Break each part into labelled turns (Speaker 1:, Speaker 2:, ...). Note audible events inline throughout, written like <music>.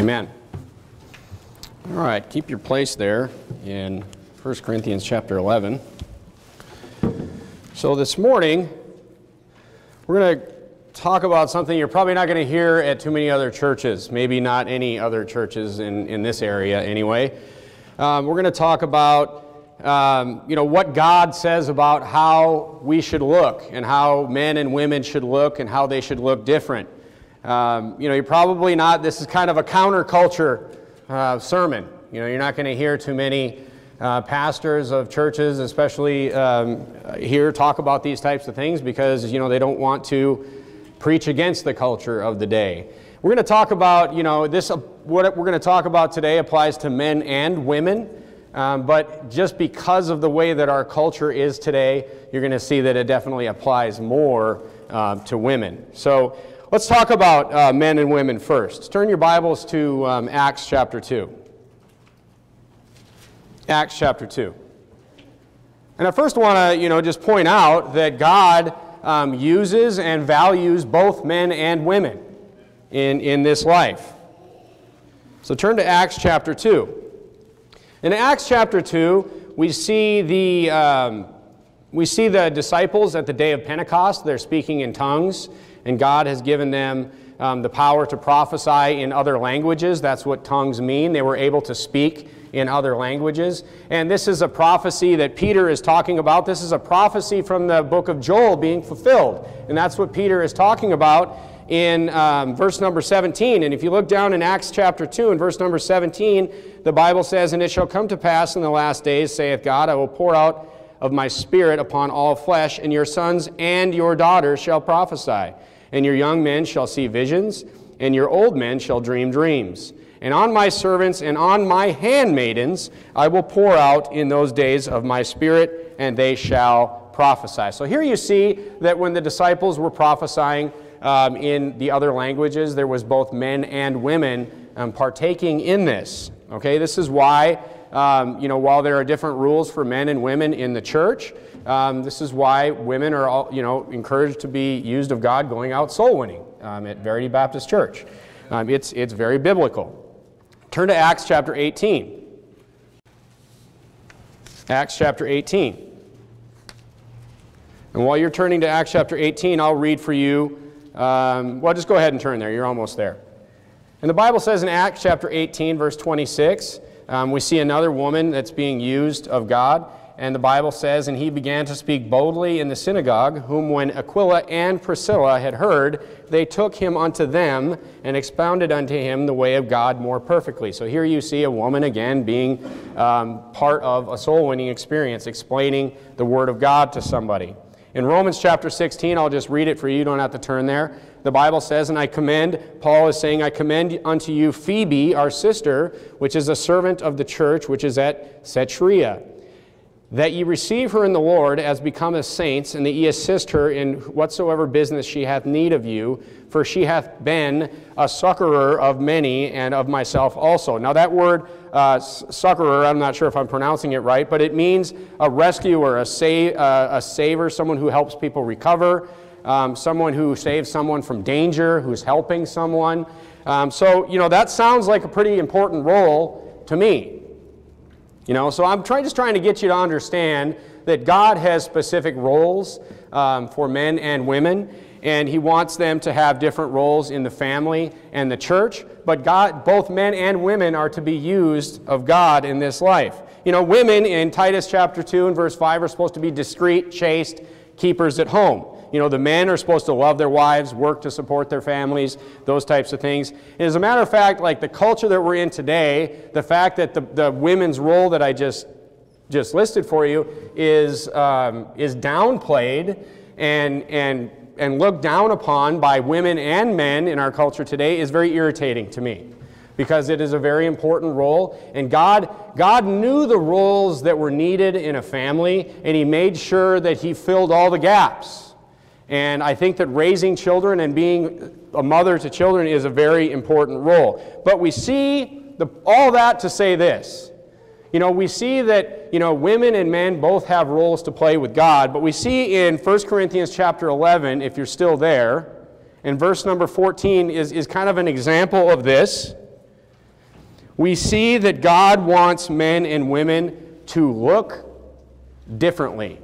Speaker 1: Amen. All right, keep your place there in 1 Corinthians chapter 11. So this morning, we're going to talk about something you're probably not going to hear at too many other churches, maybe not any other churches in, in this area anyway. Um, we're going to talk about um, you know, what God says about how we should look and how men and women should look and how they should look different. Um, you know, you're probably not, this is kind of a counterculture uh, sermon. You know, you're not going to hear too many uh, pastors of churches, especially um, here, talk about these types of things because, you know, they don't want to preach against the culture of the day. We're going to talk about, you know, this, uh, what we're going to talk about today applies to men and women. Um, but just because of the way that our culture is today, you're going to see that it definitely applies more uh, to women. So let's talk about uh, men and women first. Turn your Bibles to um, Acts chapter 2. Acts chapter 2. And I first want to, you know, just point out that God um, uses and values both men and women in, in this life. So turn to Acts chapter 2. In Acts chapter 2, we see the, um, we see the disciples at the day of Pentecost. They're speaking in tongues, and God has given them um, the power to prophesy in other languages. That's what tongues mean. They were able to speak in other languages. And this is a prophecy that Peter is talking about. This is a prophecy from the book of Joel being fulfilled. And that's what Peter is talking about in um, verse number 17. And if you look down in Acts chapter 2 and verse number 17, the Bible says, And it shall come to pass in the last days, saith God, I will pour out of my spirit upon all flesh, and your sons and your daughters shall prophesy, and your young men shall see visions, and your old men shall dream dreams. And on my servants and on my handmaidens I will pour out in those days of my spirit, and they shall prophesy. So here you see that when the disciples were prophesying, um, in the other languages, there was both men and women um, partaking in this. Okay, this is why, um, you know, while there are different rules for men and women in the church, um, this is why women are, all, you know, encouraged to be used of God going out soul winning um, at Verity Baptist Church. Um, it's, it's very biblical. Turn to Acts chapter 18. Acts chapter 18. And while you're turning to Acts chapter 18, I'll read for you um, well, just go ahead and turn there. You're almost there. And the Bible says in Acts chapter 18, verse 26, um, we see another woman that's being used of God. And the Bible says, And he began to speak boldly in the synagogue, whom when Aquila and Priscilla had heard, they took him unto them and expounded unto him the way of God more perfectly. So here you see a woman again being um, part of a soul winning experience, explaining the Word of God to somebody. In Romans chapter 16, I'll just read it for you, you don't have to turn there. The Bible says, And I commend, Paul is saying, I commend unto you Phoebe, our sister, which is a servant of the church, which is at Cenchrea that ye receive her in the Lord as becometh saints, and that ye assist her in whatsoever business she hath need of you, for she hath been a succorer of many and of myself also. Now, that word uh, succorer, I'm not sure if I'm pronouncing it right, but it means a rescuer, a, sa- uh, a saver, someone who helps people recover, um, someone who saves someone from danger, who's helping someone. Um, so, you know, that sounds like a pretty important role to me. You know, so I'm just trying to get you to understand that God has specific roles um, for men and women, and He wants them to have different roles in the family and the church. But God, both men and women are to be used of God in this life. You know, women in Titus chapter 2 and verse 5 are supposed to be discreet, chaste, keepers at home. You know, the men are supposed to love their wives, work to support their families, those types of things. And as a matter of fact, like the culture that we're in today, the fact that the, the women's role that I just just listed for you is um, is downplayed and and and looked down upon by women and men in our culture today is very irritating to me because it is a very important role and God God knew the roles that were needed in a family and he made sure that he filled all the gaps and I think that raising children and being a mother to children is a very important role. But we see the, all that to say this. You know, we see that, you know, women and men both have roles to play with God, but we see in 1 Corinthians chapter 11, if you're still there, and verse number 14 is, is kind of an example of this. we see that God wants men and women to look differently.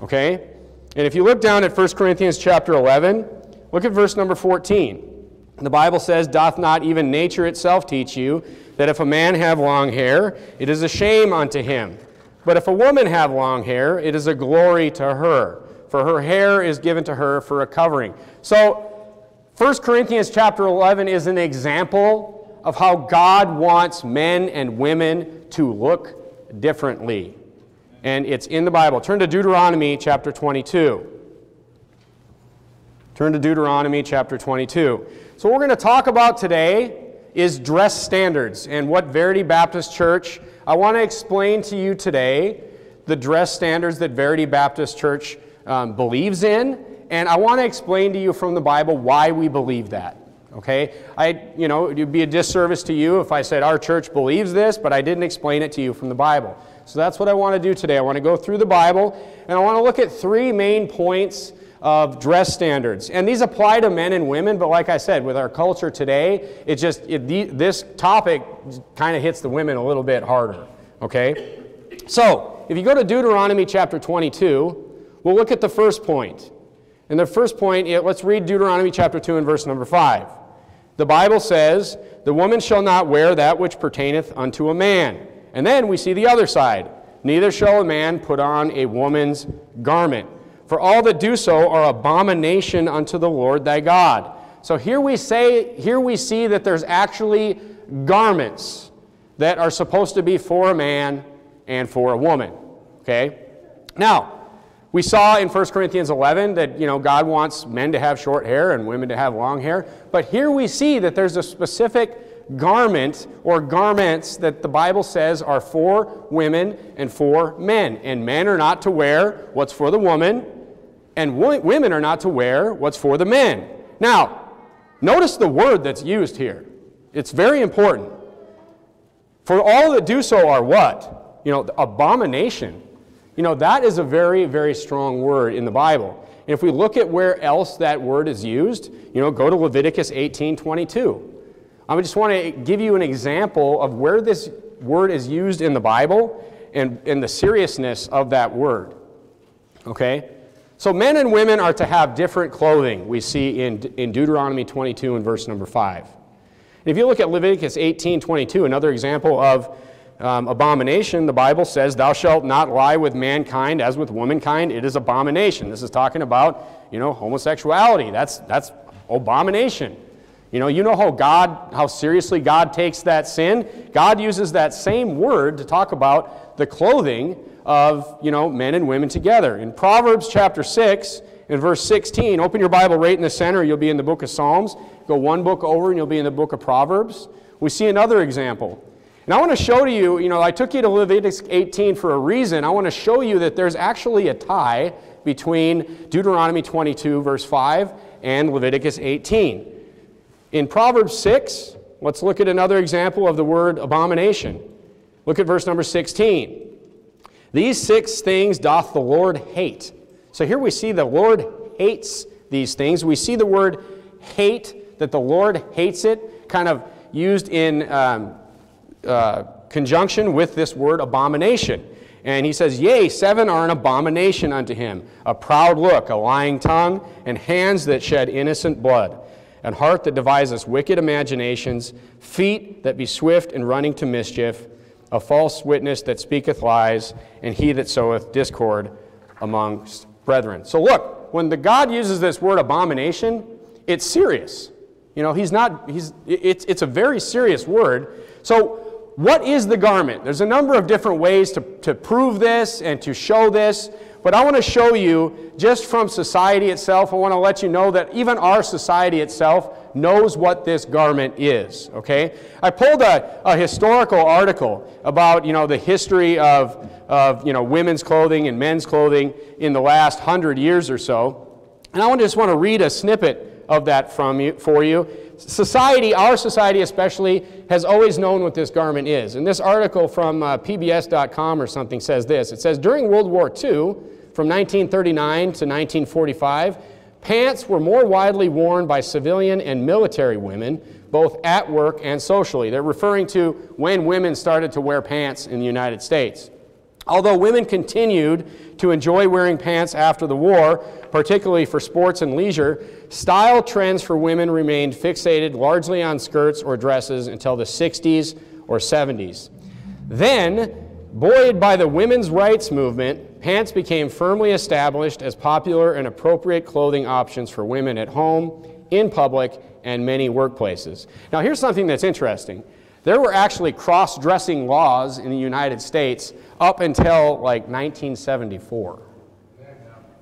Speaker 1: Okay? And if you look down at 1 Corinthians chapter 11, look at verse number 14. The Bible says, Doth not even nature itself teach you that if a man have long hair, it is a shame unto him? But if a woman have long hair, it is a glory to her, for her hair is given to her for a covering. So, 1 Corinthians chapter 11 is an example of how God wants men and women to look differently. And it's in the Bible. Turn to Deuteronomy chapter 22. Turn to Deuteronomy chapter 22. So, what we're going to talk about today is dress standards and what Verity Baptist Church, I want to explain to you today the dress standards that Verity Baptist Church um, believes in, and I want to explain to you from the Bible why we believe that. Okay? I, you know, it would be a disservice to you if I said our church believes this, but I didn't explain it to you from the Bible. So that's what I want to do today. I want to go through the Bible, and I want to look at three main points of dress standards. And these apply to men and women, but like I said, with our culture today, it just, it, the, this topic kind of hits the women a little bit harder, okay? So, if you go to Deuteronomy chapter 22, we'll look at the first point. And the first point, let's read Deuteronomy chapter 2 and verse number 5. The Bible says, The woman shall not wear that which pertaineth unto a man. And then we see the other side. Neither shall a man put on a woman's garment. For all that do so are abomination unto the Lord thy God. So here we say, here we see that there's actually garments that are supposed to be for a man and for a woman. Okay? Now, we saw in 1 Corinthians 11 that you know God wants men to have short hair and women to have long hair, but here we see that there's a specific garment or garments that the Bible says are for women and for men. And men are not to wear what's for the woman, and women are not to wear what's for the men. Now, notice the word that's used here. It's very important. For all that do so are what? You know, abomination. You know, that is a very, very strong word in the Bible. And if we look at where else that word is used, you know, go to Leviticus 18 22. I just want to give you an example of where this word is used in the Bible and, and the seriousness of that word. Okay? So men and women are to have different clothing, we see in, in Deuteronomy 22 and verse number 5. And if you look at Leviticus 18 22, another example of um, abomination, the Bible says, Thou shalt not lie with mankind as with womankind. It is abomination. This is talking about, you know, homosexuality. That's, that's abomination. You know, you know how God, how seriously God takes that sin? God uses that same word to talk about the clothing of, you know, men and women together. In Proverbs chapter 6, in verse 16, open your Bible right in the center, you'll be in the book of Psalms. Go one book over and you'll be in the book of Proverbs. We see another example. And I want to show to you, you know, I took you to Leviticus 18 for a reason. I want to show you that there's actually a tie between Deuteronomy 22, verse 5, and Leviticus 18. In Proverbs 6, let's look at another example of the word abomination. Look at verse number 16. These six things doth the Lord hate. So here we see the Lord hates these things. We see the word hate, that the Lord hates it, kind of used in um, uh, conjunction with this word abomination. And he says, Yea, seven are an abomination unto him a proud look, a lying tongue, and hands that shed innocent blood, and heart that devises wicked imaginations, feet that be swift in running to mischief a false witness that speaketh lies, and he that soweth discord amongst brethren. So look, when the God uses this word abomination, it's serious. You know, he's not, he's, it's, it's a very serious word. So, what is the garment? There's a number of different ways to, to prove this and to show this. But I want to show you, just from society itself, I want to let you know that even our society itself knows what this garment is, okay? I pulled a, a historical article about, you know, the history of, of, you know, women's clothing and men's clothing in the last hundred years or so. And I just want to read a snippet of that from you, for you. Society, our society especially, has always known what this garment is. And this article from uh, PBS.com or something says this. It says, during World War II, from 1939 to 1945, pants were more widely worn by civilian and military women, both at work and socially. They're referring to when women started to wear pants in the United States. Although women continued to enjoy wearing pants after the war, particularly for sports and leisure, style trends for women remained fixated largely on skirts or dresses until the 60s or 70s. Then, buoyed by the women's rights movement, pants became firmly established as popular and appropriate clothing options for women at home, in public, and many workplaces. Now, here's something that's interesting. There were actually cross dressing laws in the United States up until like 1974.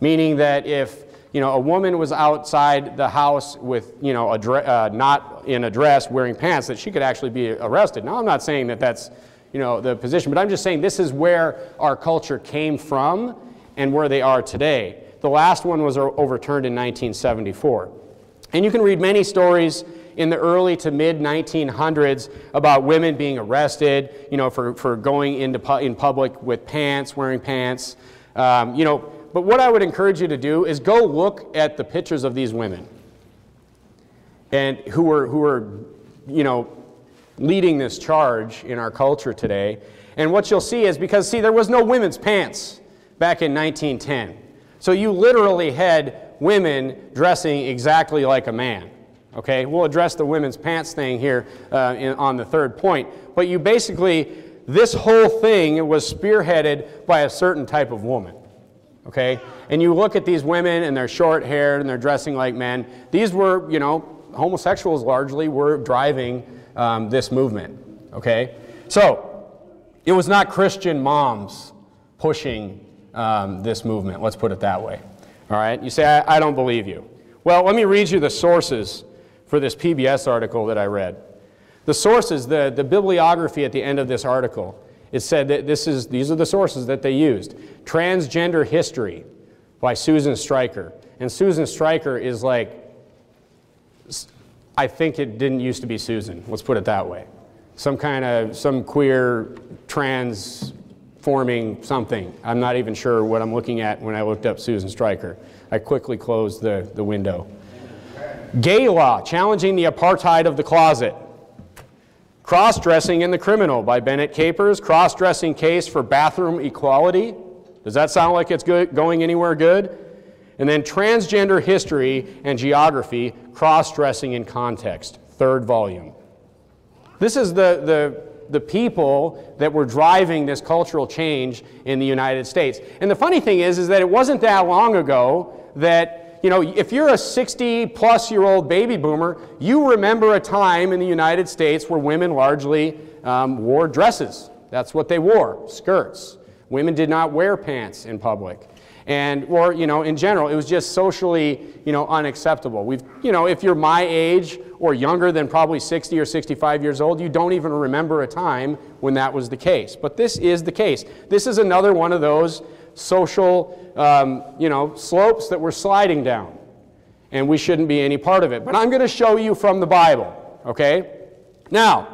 Speaker 1: Meaning that if you know, a woman was outside the house with, you know, a uh, not in a dress wearing pants, that she could actually be arrested. Now, I'm not saying that that's, you know, the position, but I'm just saying this is where our culture came from and where they are today. The last one was overturned in 1974. And you can read many stories in the early to mid 1900s about women being arrested, you know, for, for going into pu in public with pants, wearing pants. Um, you know, but what I would encourage you to do is go look at the pictures of these women and who were, who were you know, leading this charge in our culture today. And what you'll see is because, see, there was no women's pants back in 1910. So you literally had women dressing exactly like a man. Okay, we'll address the women's pants thing here uh, in, on the third point. But you basically, this whole thing was spearheaded by a certain type of woman. Okay, and you look at these women and they're short haired and they're dressing like men. These were, you know, homosexuals largely were driving um, this movement. Okay, so it was not Christian moms pushing um, this movement. Let's put it that way. All right, you say, I, I don't believe you. Well, let me read you the sources for this PBS article that I read. The sources, the, the bibliography at the end of this article, it said that this is, these are the sources that they used. Transgender History by Susan Stryker. And Susan Stryker is like, I think it didn't used to be Susan, let's put it that way. Some kind of, some queer trans forming something. I'm not even sure what I'm looking at when I looked up Susan Stryker. I quickly closed the, the window. Gay law, challenging the apartheid of the closet. Cross dressing in the criminal by Bennett Capers. Cross dressing case for bathroom equality. Does that sound like it's good, going anywhere good? And then transgender history and geography, cross dressing in context, third volume. This is the, the, the people that were driving this cultural change in the United States. And the funny thing is, is that it wasn't that long ago that you know, if you're a 60 plus year old baby boomer, you remember a time in the United States where women largely um, wore dresses. That's what they wore, skirts. Women did not wear pants in public. And, or, you know, in general, it was just socially, you know, unacceptable. We've, you know, if you're my age or younger than probably 60 or 65 years old, you don't even remember a time when that was the case. But this is the case. This is another one of those social, um, you know, slopes that we're sliding down. And we shouldn't be any part of it. But I'm going to show you from the Bible, okay? Now,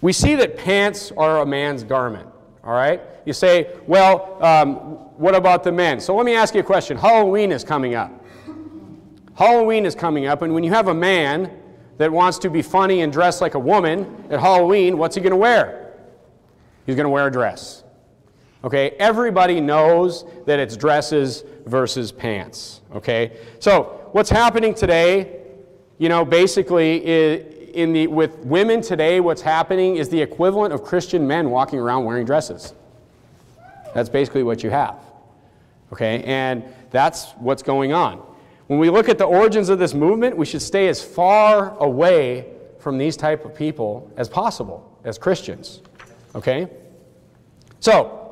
Speaker 1: we see that pants are a man's garment, all right? You say, well, um, what about the men? So let me ask you a question. Halloween is coming up. Halloween is coming up, and when you have a man that wants to be funny and dress like a woman at Halloween, what's he going to wear? He's going to wear a dress. Okay, everybody knows that it's dresses versus pants. Okay, so what's happening today, you know, basically in the, with women today, what's happening is the equivalent of Christian men walking around wearing dresses. That's basically what you have. Okay, and that's what's going on. When we look at the origins of this movement, we should stay as far away from these type of people as possible as Christians. Okay? So,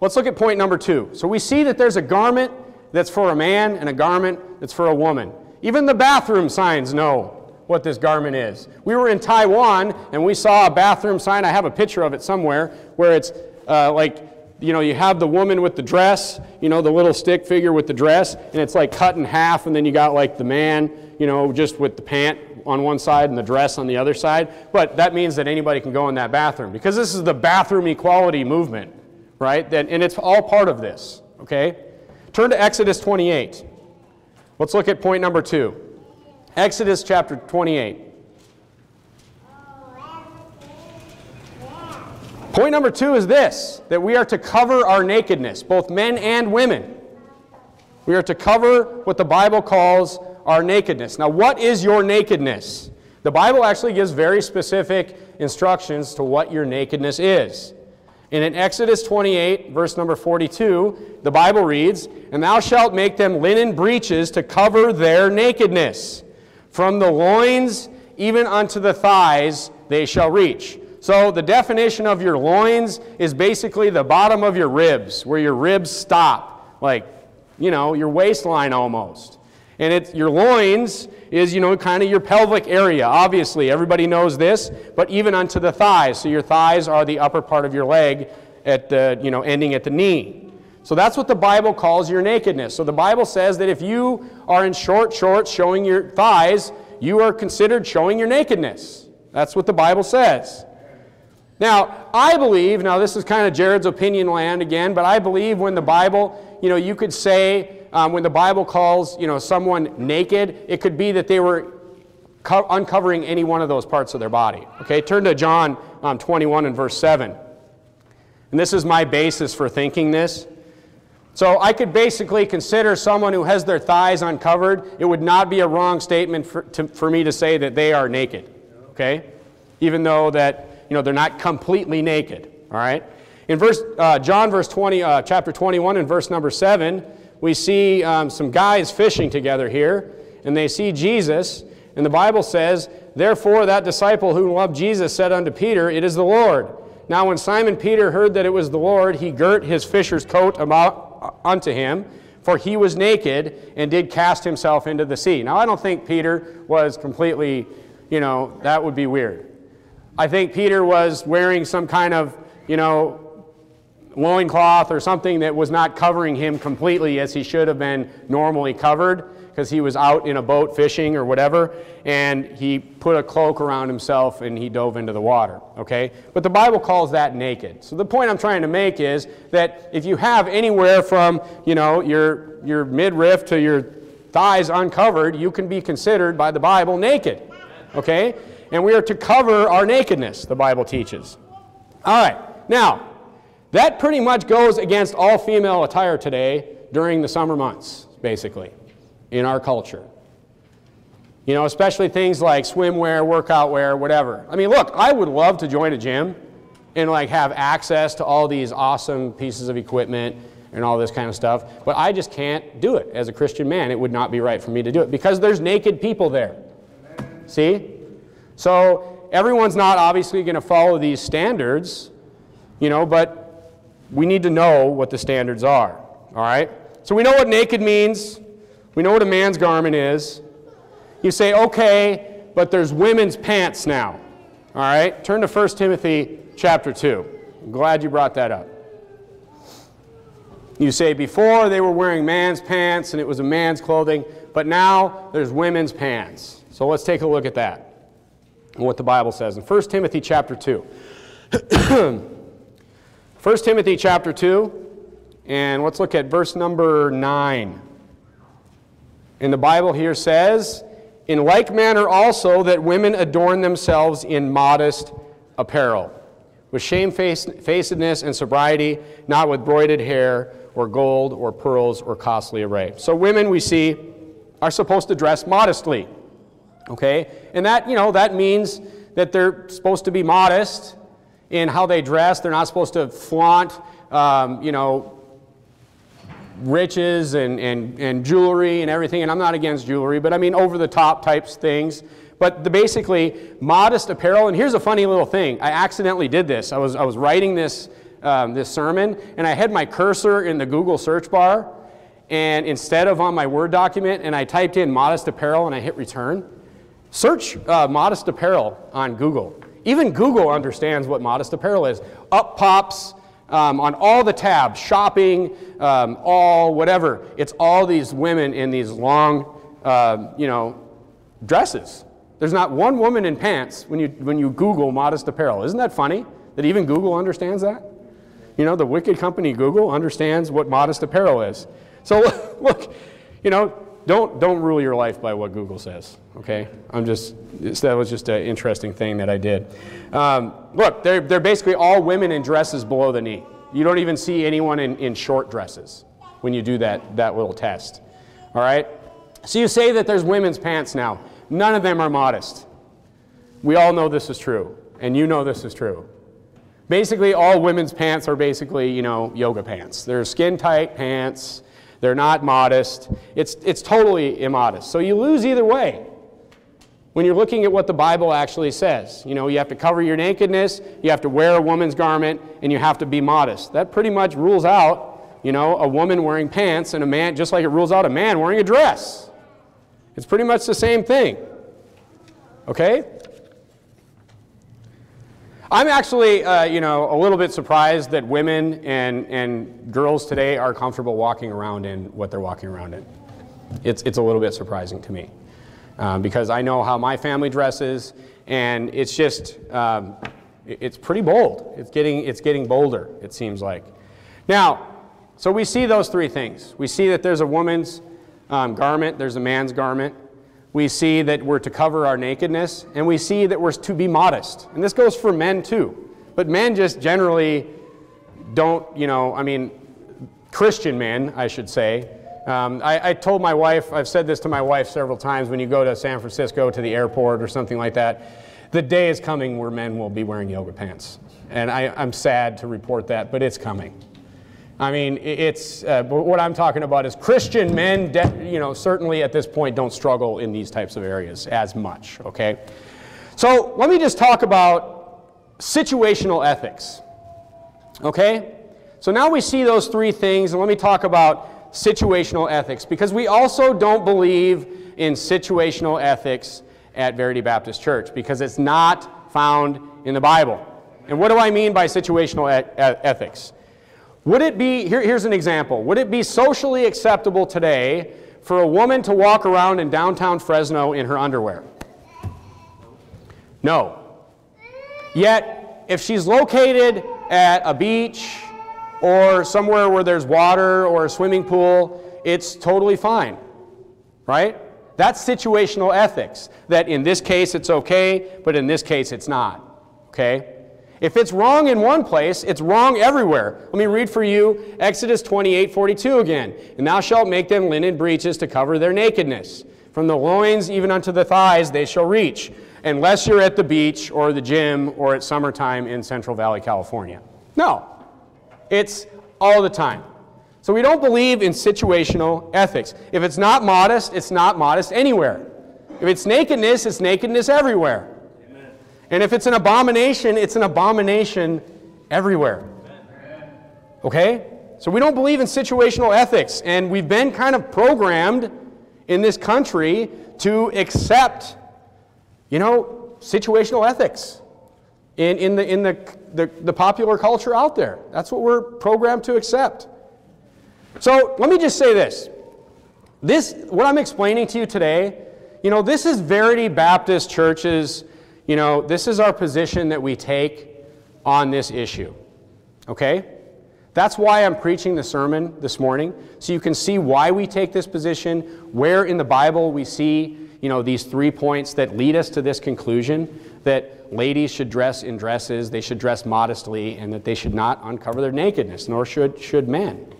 Speaker 1: Let's look at point number two. So we see that there's a garment that's for a man and a garment that's for a woman. Even the bathroom signs know what this garment is. We were in Taiwan and we saw a bathroom sign. I have a picture of it somewhere where it's uh, like, you know, you have the woman with the dress, you know, the little stick figure with the dress, and it's like cut in half, and then you got like the man, you know, just with the pant on one side and the dress on the other side. But that means that anybody can go in that bathroom because this is the bathroom equality movement right? And it's all part of this, okay? Turn to Exodus 28. Let's look at point number two. Exodus chapter 28. Point number two is this that we are to cover our nakedness, both men and women. We are to cover what the Bible calls our nakedness. Now, what is your nakedness? The Bible actually gives very specific instructions to what your nakedness is. And in Exodus 28, verse number 42, the Bible reads, And thou shalt make them linen breeches to cover their nakedness. From the loins even unto the thighs they shall reach. So the definition of your loins is basically the bottom of your ribs, where your ribs stop, like, you know, your waistline almost. And it's your loins is, you know, kind of your pelvic area. Obviously, everybody knows this, but even unto the thighs. So your thighs are the upper part of your leg at the, you know, ending at the knee. So that's what the Bible calls your nakedness. So the Bible says that if you are in short shorts showing your thighs, you are considered showing your nakedness. That's what the Bible says. Now, I believe, now this is kind of Jared's opinion land again, but I believe when the Bible, you know, you could say um, when the Bible calls, you know, someone naked, it could be that they were uncovering any one of those parts of their body. Okay, turn to John um, 21 and verse 7. And this is my basis for thinking this. So I could basically consider someone who has their thighs uncovered, it would not be a wrong statement for, to, for me to say that they are naked. Okay? Even though that, you know, they're not completely naked. All right? In verse, uh, John verse 20, uh, chapter 21 and verse number 7, we see um, some guys fishing together here, and they see Jesus, and the Bible says, Therefore that disciple who loved Jesus said unto Peter, It is the Lord. Now when Simon Peter heard that it was the Lord, he girt his fisher's coat about, uh, unto him, for he was naked, and did cast himself into the sea. Now I don't think Peter was completely, you know, that would be weird. I think Peter was wearing some kind of, you know, loincloth or something that was not covering him completely as he should have been normally covered because he was out in a boat fishing or whatever and he put a cloak around himself and he dove into the water okay? But the bible calls that naked. So the point i'm trying to make is that if you have anywhere from you know your your midriff to your thighs uncovered you can be considered by the bible naked okay? And we are to cover our nakedness the bible teaches. All right now that pretty much goes against all female attire today during the summer months, basically, in our culture. You know, especially things like swimwear, workout wear, whatever. I mean, look, I would love to join a gym and like have access to all these awesome pieces of equipment and all this kind of stuff, but I just can't do it as a Christian man. It would not be right for me to do it because there's naked people there. See? So everyone's not obviously going to follow these standards, you know, but we need to know what the standards are. All right? So we know what naked means. We know what a man's garment is. You say, okay, but there's women's pants now. All right? Turn to 1 Timothy chapter 2. I'm glad you brought that up. You say before they were wearing man's pants and it was a man's clothing, but now there's women's pants. So let's take a look at that and what the Bible says in 1 Timothy chapter 2. <clears throat> 1 Timothy chapter 2, and let's look at verse number 9. And the Bible here says, In like manner also that women adorn themselves in modest apparel, with shamefacedness and sobriety, not with broided hair or gold or pearls or costly array. So women, we see, are supposed to dress modestly. Okay? And that, you know, that means that they're supposed to be modest in how they dress. They're not supposed to flaunt, um, you know, riches and, and, and jewelry and everything. And I'm not against jewelry, but I mean over the top types things. But the basically modest apparel. And here's a funny little thing. I accidentally did this. I was, I was writing this, um, this sermon, and I had my cursor in the Google search bar. And instead of on my Word document, and I typed in modest apparel and I hit return. Search uh, modest apparel on Google. Even Google understands what modest apparel is. Up pops um, on all the tabs, shopping, um, all, whatever. It's all these women in these long, uh, you know, dresses. There's not one woman in pants when you, when you Google modest apparel. Isn't that funny that even Google understands that? You know, the wicked company Google understands what modest apparel is. So <laughs> look, you know, don't, don't rule your life by what Google says, okay? I'm just, that was just an interesting thing that I did. Um, look, they're, they're basically all women in dresses below the knee. You don't even see anyone in, in short dresses when you do that, that little test, all right? So you say that there's women's pants now. None of them are modest. We all know this is true, and you know this is true. Basically, all women's pants are basically, you know, yoga pants. They're skin tight pants. They're not modest. It's, it's totally immodest. So you lose either way when you're looking at what the Bible actually says. You know, you have to cover your nakedness, you have to wear a woman's garment, and you have to be modest. That pretty much rules out, you know, a woman wearing pants and a man, just like it rules out a man wearing a dress. It's pretty much the same thing. Okay? I'm actually, uh, you know, a little bit surprised that women and, and girls today are comfortable walking around in what they're walking around in. It's, it's a little bit surprising to me um, because I know how my family dresses, and it's just, um, it's pretty bold. It's getting, it's getting bolder, it seems like. Now, so we see those three things. We see that there's a woman's um, garment, there's a man's garment, we see that we're to cover our nakedness, and we see that we're to be modest. And this goes for men too. But men just generally don't, you know, I mean, Christian men, I should say. Um, I, I, told my wife, I've said this to my wife several times when you go to San Francisco to the airport or something like that, the day is coming where men will be wearing yoga pants. And I, I'm sad to report that, but it's coming. I mean, it's uh, what I'm talking about is Christian men, you know, certainly at this point don't struggle in these types of areas as much, okay? So let me just talk about situational ethics, okay? So now we see those three things, and let me talk about situational ethics because we also don't believe in situational ethics at Verity Baptist Church because it's not found in the Bible. And what do I mean by situational e ethics? Would it be, here, here's an example, would it be socially acceptable today for a woman to walk around in downtown Fresno in her underwear? No. Yet, if she's located at a beach or somewhere where there's water or a swimming pool, it's totally fine, right? That's situational ethics, that in this case it's okay, but in this case it's not, okay? If it's wrong in one place, it's wrong everywhere. Let me read for you Exodus 28 42 again. And thou shalt make them linen breeches to cover their nakedness. From the loins even unto the thighs they shall reach, unless you're at the beach or the gym or at summertime in Central Valley, California. No, it's all the time. So we don't believe in situational ethics. If it's not modest, it's not modest anywhere. If it's nakedness, it's nakedness everywhere. And if it's an abomination, it's an abomination everywhere. Okay? So we don't believe in situational ethics, and we've been kind of programmed in this country to accept, you know, situational ethics in, in, the, in the, the, the popular culture out there. That's what we're programmed to accept. So let me just say this. This, what I'm explaining to you today, you know, this is Verity Baptist Church's you know, this is our position that we take on this issue. Okay? That's why I'm preaching the sermon this morning, so you can see why we take this position, where in the Bible we see, you know, these three points that lead us to this conclusion that ladies should dress in dresses, they should dress modestly, and that they should not uncover their nakedness, nor should, should men.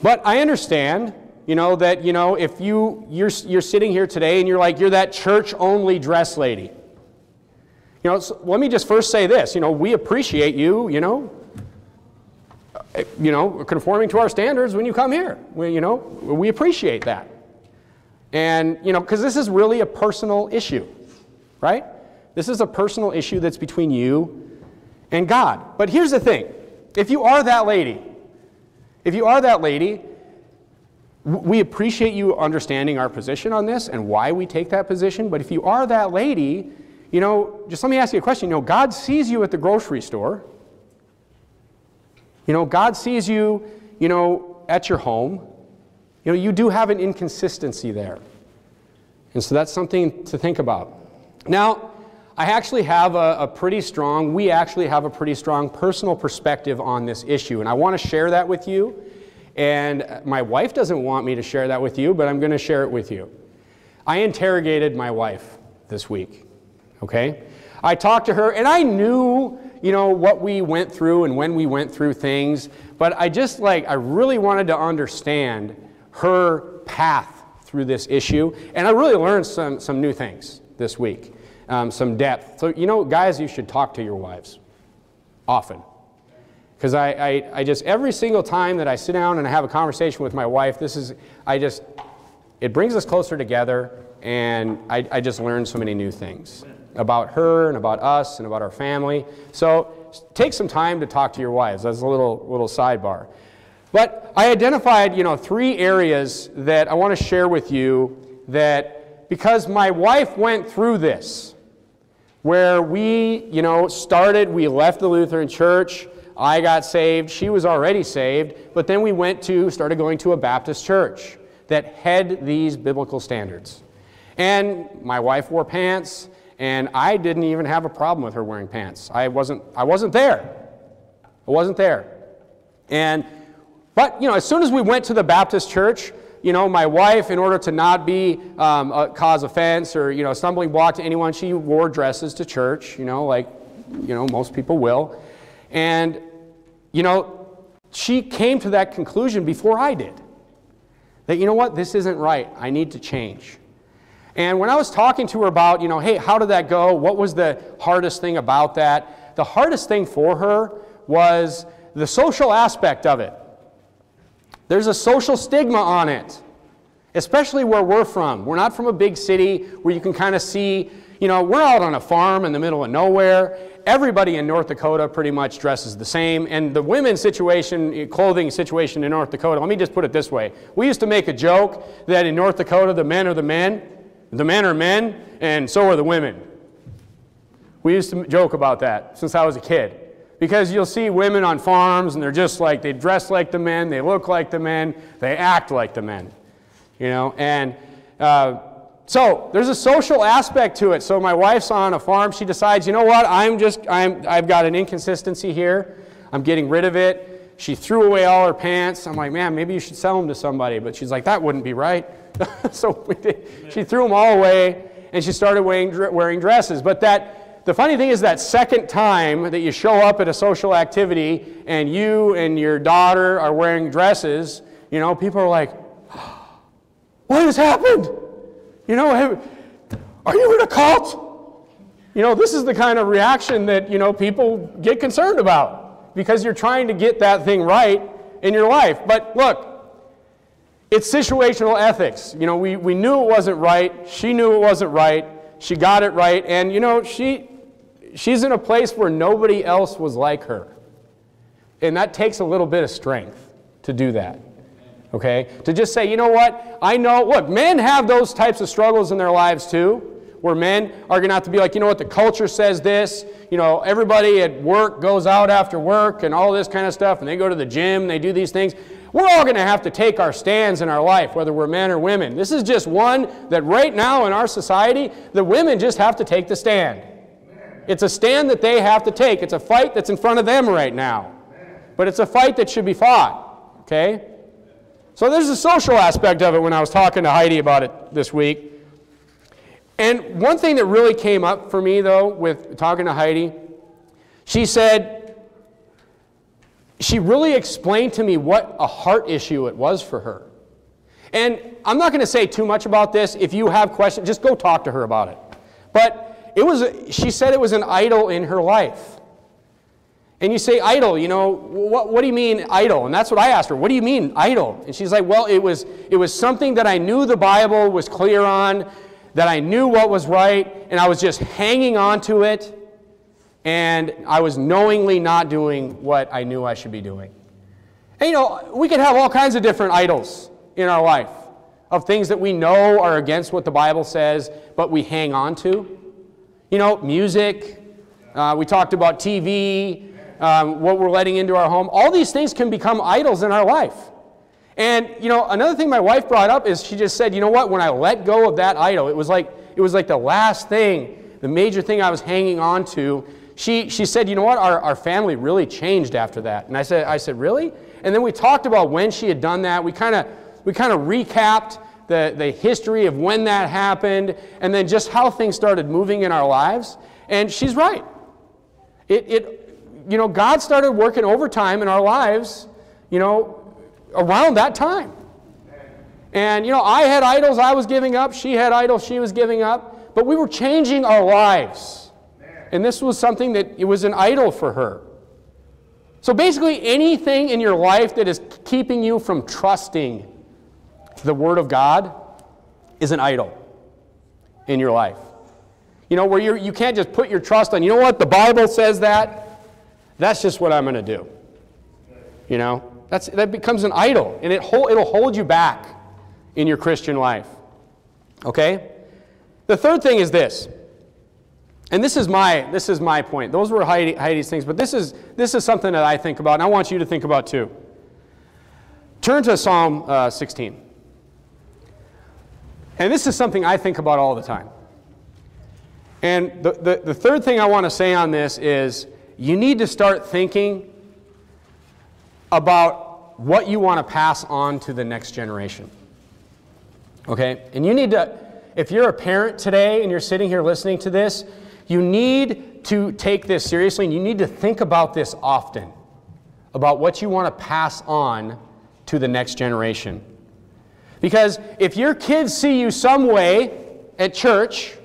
Speaker 1: But I understand, you know, that, you know, if you, you're, you're sitting here today and you're like, you're that church-only dress lady. You know, so let me just first say this. You know, we appreciate you, you know, eh, you know, conforming to our standards when you come here. We, you know, we appreciate that. And, you know, because this is really a personal issue, right? This is a personal issue that's between you and God. But here's the thing if you are that lady, if you are that lady, we appreciate you understanding our position on this and why we take that position. But if you are that lady, you know, just let me ask you a question. You know, God sees you at the grocery store. You know, God sees you, you know, at your home. You know, you do have an inconsistency there. And so that's something to think about. Now, I actually have a, a, pretty strong, we actually have a pretty strong personal perspective on this issue, and I want to share that with you. And my wife doesn't want me to share that with you, but I'm going to share it with you. I interrogated my wife this week, okay? I talked to her, and I knew, you know, what we went through and when we went through things, but I just like, I really wanted to understand her path through this issue, and I really learned some, some new things this week, um, some depth. So, you know, guys, you should talk to your wives often. Because I, I, I just, every single time that I sit down and I have a conversation with my wife, this is, I just, it brings us closer together, and I, I just learned so many new things about her and about us and about our family. So take some time to talk to your wives. That's a little, little sidebar. But I identified, you know, three areas that I want to share with you that because my wife went through this, where we, you know, started, we left the Lutheran church, I got saved. She was already saved. But then we went to, started going to a Baptist church that had these biblical standards. And my wife wore pants, and I didn't even have a problem with her wearing pants. I wasn't, I wasn't there. I wasn't there. And, but, you know, as soon as we went to the Baptist church, you know, my wife, in order to not be um, a cause offense or, you know, stumbling block to anyone, she wore dresses to church, you know, like, you know, most people will. And, you know, she came to that conclusion before I did. That, you know what, this isn't right. I need to change. And when I was talking to her about, you know, hey, how did that go? What was the hardest thing about that? The hardest thing for her was the social aspect of it. There's a social stigma on it, especially where we're from. We're not from a big city where you can kind of see, you know, we're out on a farm in the middle of nowhere, everybody in North Dakota pretty much dresses the same. And the women's situation, eh, clothing situation in North Dakota, let me just put it this way. We used to make a joke that in North Dakota, the men are the men, the men are men, and so are the women. We used to joke about that since I was a kid. Because you'll see women on farms and they're just like, they dress like the men, they look like the men, they act like the men. You know, and uh, so there's a social aspect to it. So my wife's on a farm. She decides, you know what? I'm just, I'm, I've got an inconsistency here. I'm getting rid of it. She threw away all her pants. I'm like, man, maybe you should sell them to somebody. But she's like, that wouldn't be right. <laughs> so she threw them all away, and she started wearing, wearing dresses. But that, the funny thing is that second time that you show up at a social activity and you and your daughter are wearing dresses, you know, people are like, <gasps> what has happened? You know, are you in a cult? You know, this is the kind of reaction that, you know, people get concerned about because you're trying to get that thing right in your life. But look, it's situational ethics. You know, we, we knew it wasn't right. She knew it wasn't right. She got it right. And, you know, she, she's in a place where nobody else was like her. And that takes a little bit of strength to do that okay? To just say, you know what, I know, look, men have those types of struggles in their lives too, where men are going to have to be like, you know what, the culture says this, you know, everybody at work goes out after work and all this kind of stuff, and they go to the gym, they do these things. We're all going to have to take our stands in our life, whether we're men or women. This is just one that right now in our society, the women just have to take the stand. It's a stand that they have to take. It's a fight that's in front of them right now. But it's a fight that should be fought, okay? So there's a social aspect of it when I was talking to Heidi about it this week. And one thing that really came up for me, though, with talking to Heidi, she said, she really explained to me what a heart issue it was for her. And I'm not going to say too much about this. If you have questions, just go talk to her about it. But it was, she said it was an idol in her life. And you say idol, you know, what, what do you mean idol? And that's what I asked her. What do you mean idol? And she's like, well, it was, it was something that I knew the Bible was clear on, that I knew what was right, and I was just hanging on to it, and I was knowingly not doing what I knew I should be doing. And you know, we could have all kinds of different idols in our life of things that we know are against what the Bible says, but we hang on to. You know, music. Uh, we talked about TV, um, what we're letting into our home. All these things can become idols in our life. And you know, another thing my wife brought up is she just said, you know what? When I let go of that idol, it was like it was like the last thing, the major thing I was hanging on to. She she said, you know what? Our, our family really changed after that. And I said, I said, really? And then we talked about when she had done that. We kind of we kind of recapped the, the history of when that happened and then just how things started moving in our lives. And she's right. It, it you know, God started working overtime in our lives, you know, around that time. And, you know, I had idols I was giving up. She had idols she was giving up. But we were changing our lives. And this was something that it was an idol for her. So basically, anything in your life that is keeping you from trusting the Word of God is an idol in your life. You know, where you're, you can't just put your trust on, you know what, the Bible says that. That's just what I'm going to do. You know, that's, that becomes an idol, and it hold, it'll hold you back in your Christian life. Okay? The third thing is this. And this is my this is my point. Those were Heidi, Heidi's things, but this is this is something that I think about, and I want you to think about too. Turn to Psalm uh, 16. And this is something I think about all the time. And the, the, the third thing I want to say on this is you need to start thinking about what you want to pass on to the next generation. Okay? And you need to, if you're a parent today and you're sitting here listening to this, you need to take this seriously and you need to think about this often about what you want to pass on to the next generation. Because if your kids see you some way at church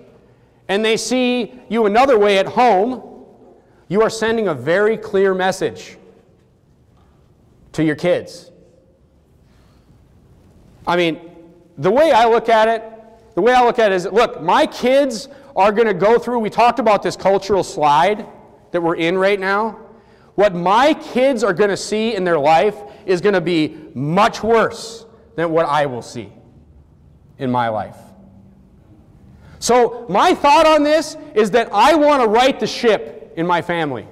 Speaker 1: and they see you another way at home, you are sending a very clear message to your kids. I mean, the way I look at it, the way I look at it is look, my kids are going to go through, we talked about this cultural slide that we're in right now. What my kids are going to see in their life is going to be much worse than what I will see in my life. So, my thought on this is that I want to right the ship in my family.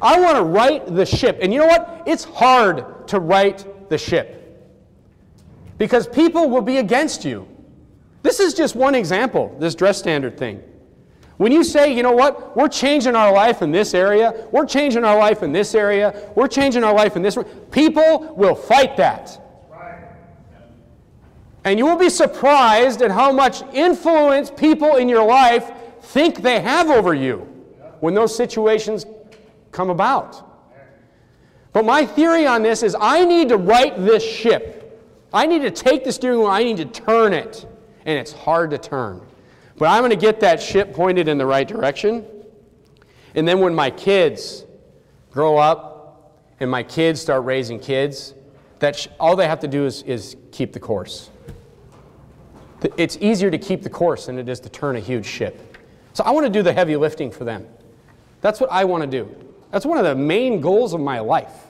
Speaker 1: I want to right the ship. And you know what? It's hard to right the ship because people will be against you. This is just one example, this dress standard thing. When you say, you know what, we're changing our life in this area, we're changing our life in this area, we're changing our life in this, people will fight that. And you will be surprised at how much influence people in your life think they have over you when those situations come about. But my theory on this is I need to right this ship. I need to take the steering wheel, I need to turn it. And it's hard to turn. But I'm going to get that ship pointed in the right direction. And then when my kids grow up and my kids start raising kids, that all they have to do is, is keep the course. It's easier to keep the course than it is to turn a huge ship. So I want to do the heavy lifting for them. That's what I want to do. That's one of the main goals of my life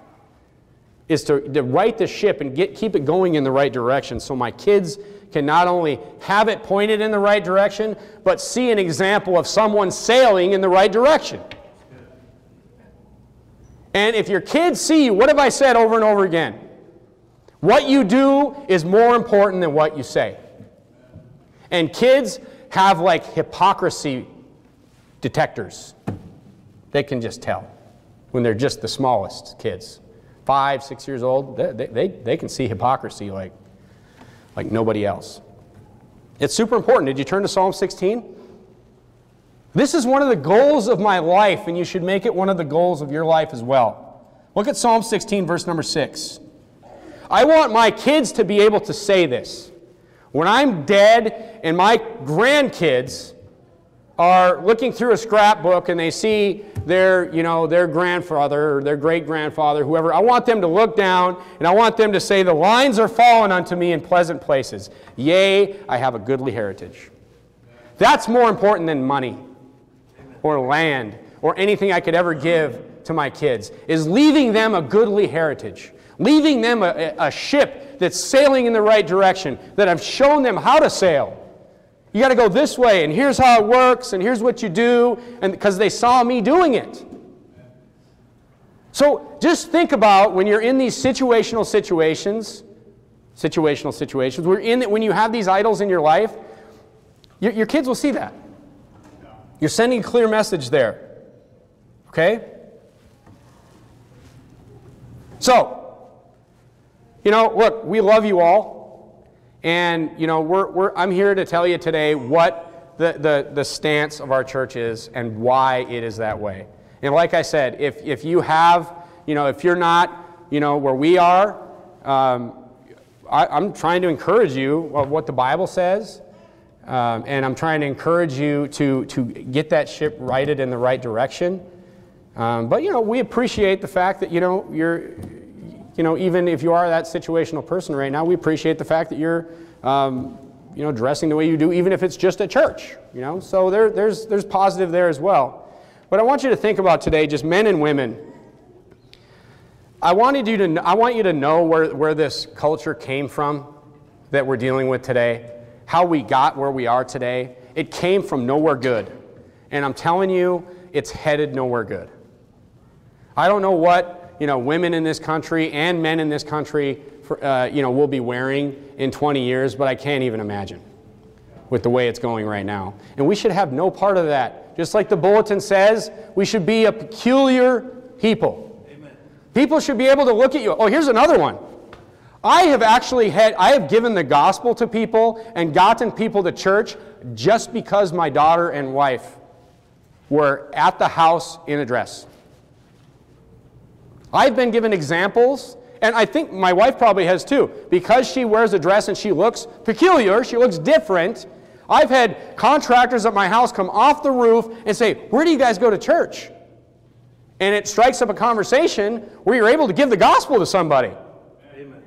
Speaker 1: is to, to right the ship and get, keep it going in the right direction so my kids can not only have it pointed in the right direction, but see an example of someone sailing in the right direction. And if your kids see you, what have I said over and over again? What you do is more important than what you say. And kids have like hypocrisy detectors. They can just tell when they're just the smallest kids five, six years old, they, they, they can see hypocrisy like, like nobody else. It's super important. Did you turn to Psalm 16? This is one of the goals of my life, and you should make it one of the goals of your life as well. Look at Psalm 16, verse number 6. I want my kids to be able to say this. When I'm dead and my grandkids are looking through a scrapbook and they see their, you know, their grandfather or their great grandfather, whoever, I want them to look down and I want them to say, The lines are fallen unto me in pleasant places. Yea, I have a goodly heritage. That's more important than money or land or anything I could ever give to my kids, is leaving them a goodly heritage, leaving them a, a ship that's sailing in the right direction, that I've shown them how to sail you got to go this way, and here's how it works, and here's what you do, and because they saw me doing it. So just think about when you're in these situational situations, situational situations, we're in when you have these idols in your life, your, your kids will see that. You're sending a clear message there. Okay? So, You know, look, we love you all. And, you know, we're, we're, I'm here to tell you today what the, the, the stance of our church is and why it is that way. And like I said, if, if you have, you know, if you're not, you know, where we are, um, I, am trying to encourage you of what the Bible says. Um, and I'm trying to encourage you to, to get that ship righted in the right direction. Um, but, you know, we appreciate the fact that, you know, you're, you know, even if you are that situational person right now, we appreciate the fact that you're, um, you know, dressing the way you do, even if it's just at church, you know. So there, there's, there's positive there as well. But I want you to think about today, just men and women. I wanted you to, I want you to know where, where this culture came from that we're dealing with today, how we got where we are today. It came from nowhere good. And I'm telling you, it's headed nowhere good. I don't know what you know, women in this country and men in this country, for, uh, you know, will be wearing in 20 years, but I can't even imagine with the way it's going right now. And we should have no part of that. Just like the bulletin says, we should be a peculiar people. Amen. People should be able to look at you. Oh, here's another one. I have actually had, I have given the gospel to people and gotten people to church just because my daughter and wife were at the house in a dress. I've been given examples, and I think my wife probably has too. Because she wears a dress and she looks peculiar, she looks different. I've had contractors at my house come off the roof and say, Where do you guys go to church? And it strikes up a conversation where you're able to give the gospel to somebody. Amen.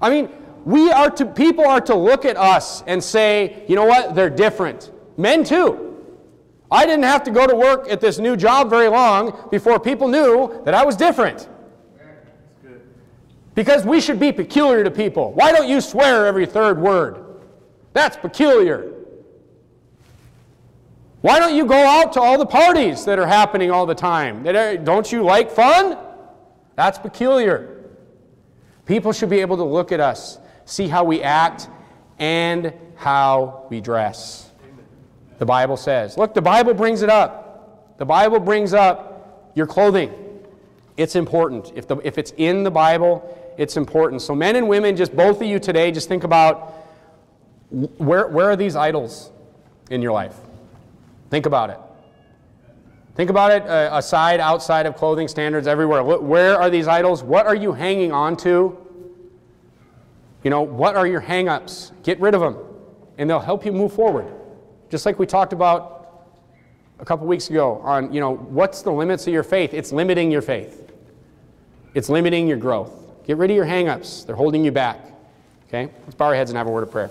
Speaker 1: I mean, we are to, people are to look at us and say, you know what, they're different. Men too. I didn't have to go to work at this new job very long before people knew that I was different. Because we should be peculiar to people. Why don't you swear every third word? That's peculiar. Why don't you go out to all the parties that are happening all the time? Don't you like fun? That's peculiar. People should be able to look at us, see how we act, and how we dress the Bible says. Look, the Bible brings it up. The Bible brings up your clothing. It's important. If, the, if it's in the Bible, it's important. So, men and women, just both of you today, just think about where, where are these idols in your life? Think about it. Think about it uh, aside, outside of clothing standards, everywhere. Where are these idols? What are you hanging on to? You know, what are your hang ups? Get rid of them, and they'll help you move forward. Just like we talked about a couple weeks ago on, you know, what's the limits of your faith? It's limiting your faith. It's limiting your growth. Get rid of your hangups. They're holding you back. Okay? Let's bow our heads and have a word of prayer.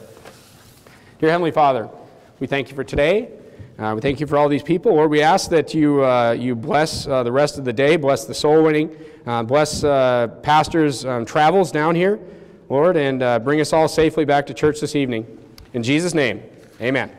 Speaker 1: Dear Heavenly Father, we thank you for today. Uh, we thank you for all these people. Lord, we ask that you, uh, you bless uh, the rest of the day, bless the soul winning, uh, bless uh, pastors' um, travels down here, Lord, and uh, bring us all safely back to church this evening. In Jesus' name, amen.